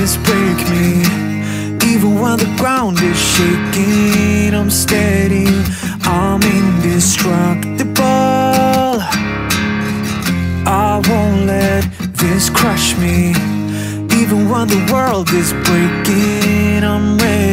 this break me. Even when the ground is shaking I'm steady, I'm indestructible. I won't let this crush me. Even when the world is breaking I'm ready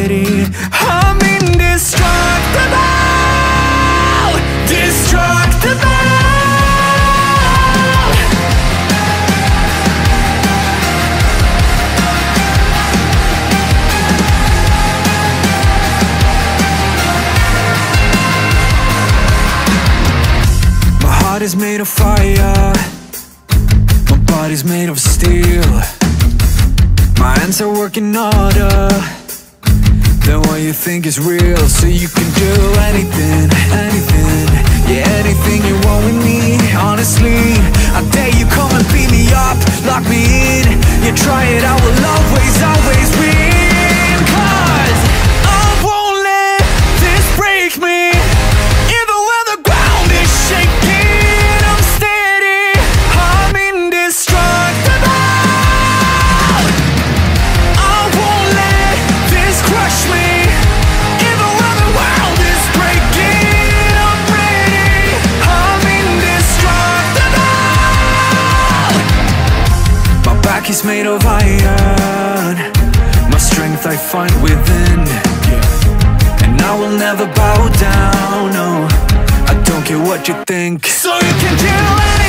heart is made of fire. My body's made of steel. My hands are working harder Than what you think is real. So you can do anything, anything Yeah, anything you want with me Honestly, Is made of iron. My strength I find within. And I will never bow down, no. I don't care what you think. So you can do anything